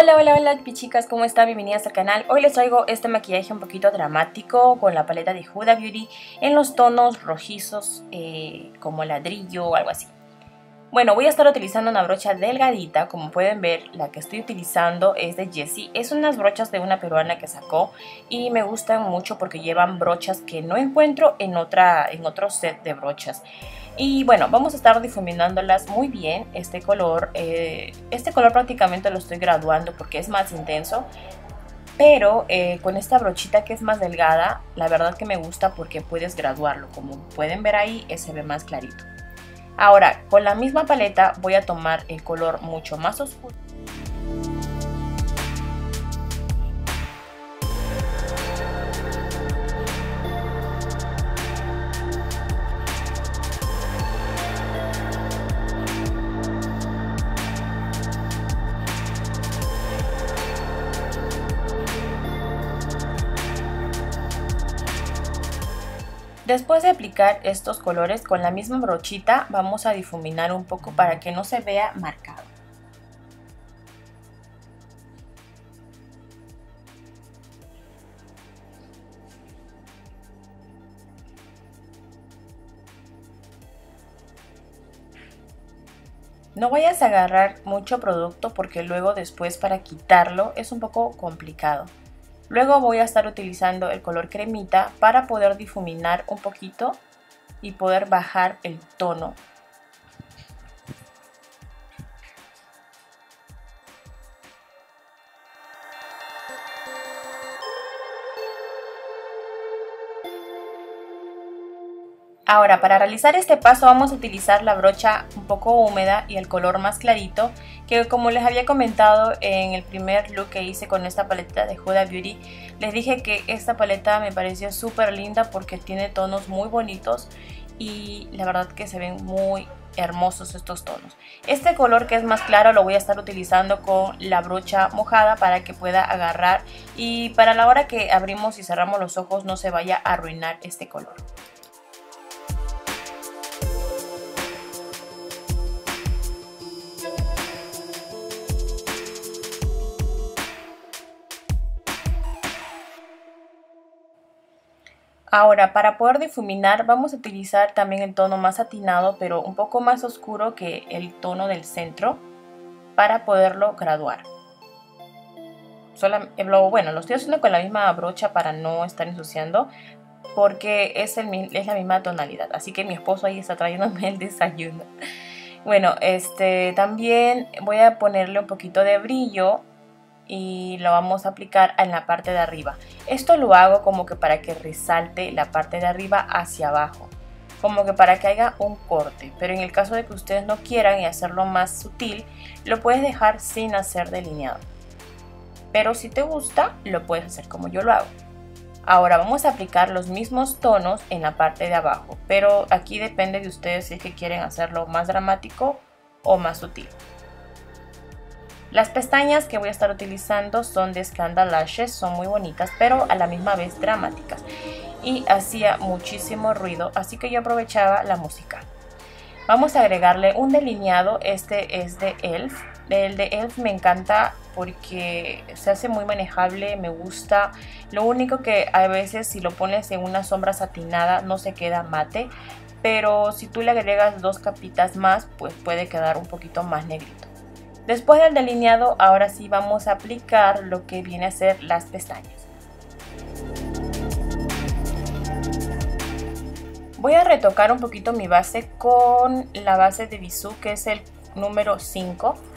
Hola, hola, hola chicas, ¿cómo están? Bienvenidas al canal. Hoy les traigo este maquillaje un poquito dramático con la paleta de Huda Beauty en los tonos rojizos eh, como ladrillo o algo así. Bueno, voy a estar utilizando una brocha delgadita, como pueden ver, la que estoy utilizando es de Jessie. Es unas brochas de una peruana que sacó y me gustan mucho porque llevan brochas que no encuentro en, otra, en otro set de brochas. Y bueno, vamos a estar difuminándolas muy bien, este color. Eh, este color prácticamente lo estoy graduando porque es más intenso. Pero eh, con esta brochita que es más delgada, la verdad que me gusta porque puedes graduarlo. Como pueden ver ahí, se ve más clarito. Ahora, con la misma paleta voy a tomar el color mucho más oscuro. Después de aplicar estos colores con la misma brochita vamos a difuminar un poco para que no se vea marcado. No vayas a agarrar mucho producto porque luego después para quitarlo es un poco complicado. Luego voy a estar utilizando el color cremita para poder difuminar un poquito y poder bajar el tono Ahora, para realizar este paso vamos a utilizar la brocha un poco húmeda y el color más clarito, que como les había comentado en el primer look que hice con esta paleta de Huda Beauty, les dije que esta paleta me pareció súper linda porque tiene tonos muy bonitos y la verdad que se ven muy hermosos estos tonos. Este color que es más claro lo voy a estar utilizando con la brocha mojada para que pueda agarrar y para la hora que abrimos y cerramos los ojos no se vaya a arruinar este color. Ahora, para poder difuminar vamos a utilizar también el tono más satinado, pero un poco más oscuro que el tono del centro, para poderlo graduar. Eh, bueno, lo estoy haciendo con la misma brocha para no estar ensuciando, porque es, es la misma tonalidad. Así que mi esposo ahí está trayéndome el desayuno. Bueno, este también voy a ponerle un poquito de brillo y lo vamos a aplicar en la parte de arriba. Esto lo hago como que para que resalte la parte de arriba hacia abajo, como que para que haya un corte, pero en el caso de que ustedes no quieran y hacerlo más sutil, lo puedes dejar sin hacer delineado. Pero si te gusta, lo puedes hacer como yo lo hago. Ahora vamos a aplicar los mismos tonos en la parte de abajo, pero aquí depende de ustedes si es que quieren hacerlo más dramático o más sutil. Las pestañas que voy a estar utilizando son de Scandal Lashes, son muy bonitas, pero a la misma vez dramáticas. Y hacía muchísimo ruido, así que yo aprovechaba la música. Vamos a agregarle un delineado, este es de ELF. El de ELF me encanta porque se hace muy manejable, me gusta. Lo único que a veces si lo pones en una sombra satinada no se queda mate, pero si tú le agregas dos capitas más, pues puede quedar un poquito más negrito. Después del delineado, ahora sí vamos a aplicar lo que viene a ser las pestañas. Voy a retocar un poquito mi base con la base de Bisú, que es el número 5.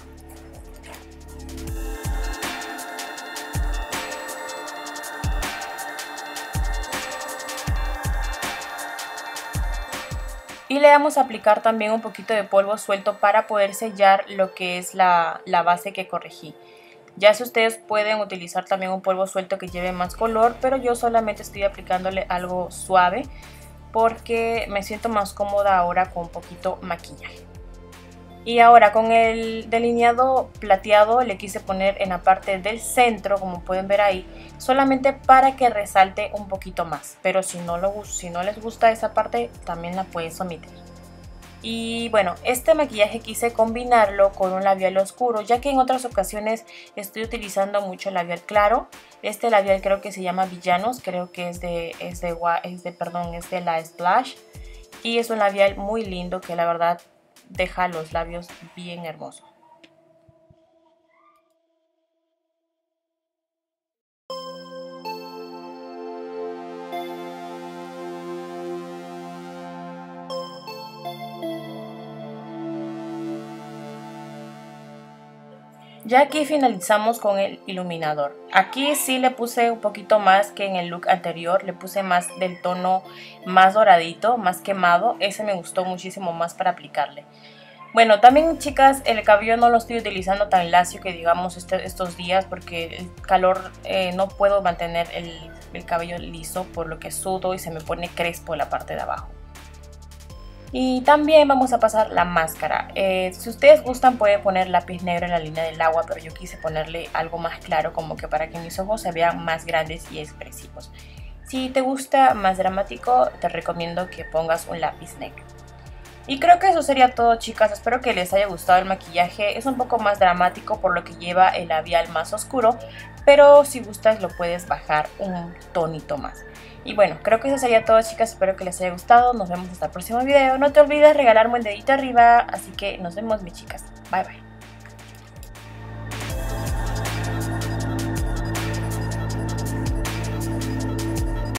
Y le vamos a aplicar también un poquito de polvo suelto para poder sellar lo que es la, base que corregí. Ya si ustedes pueden utilizar también un polvo suelto que lleve más color, pero yo solamente estoy aplicándole algo suave porque me siento más cómoda ahora con un poquito maquillaje. Y ahora con el delineado plateado le quise poner en la parte del centro, como pueden ver ahí, solamente para que resalte un poquito más. Pero si no, lo, si no les gusta esa parte, también la puedes omitir. Y bueno, este maquillaje quise combinarlo con un labial oscuro, ya que en otras ocasiones estoy utilizando mucho labial claro. Este labial creo que se llama Villanos, creo que es de, es de, es de, perdón, es de la Splash. Y es un labial muy lindo que la verdad deja los labios bien hermosos. Ya aquí finalizamos con el iluminador. Aquí sí le puse un poquito más que en el look anterior. Le puse más del tono más doradito, más quemado. Ese me gustó muchísimo más para aplicarle. Bueno, también chicas, el cabello no lo estoy utilizando tan lacio que digamos este, estos días porque el calor eh, no puedo mantener el, el cabello liso por lo que sudo y se me pone crespo la parte de abajo. Y también vamos a pasar la máscara. Eh, si ustedes gustan pueden poner lápiz negro en la línea del agua, pero yo quise ponerle algo más claro como que para que mis ojos se vean más grandes y expresivos. Si te gusta más dramático, te recomiendo que pongas un lápiz negro. Y creo que eso sería todo chicas, espero que les haya gustado el maquillaje, es un poco más dramático por lo que lleva el labial más oscuro, pero si gustas lo puedes bajar un tonito más. Y bueno, creo que eso sería todo chicas, espero que les haya gustado, nos vemos hasta el próximo video. No te olvides regalarme un dedito arriba, así que nos vemos mis chicas. Bye bye.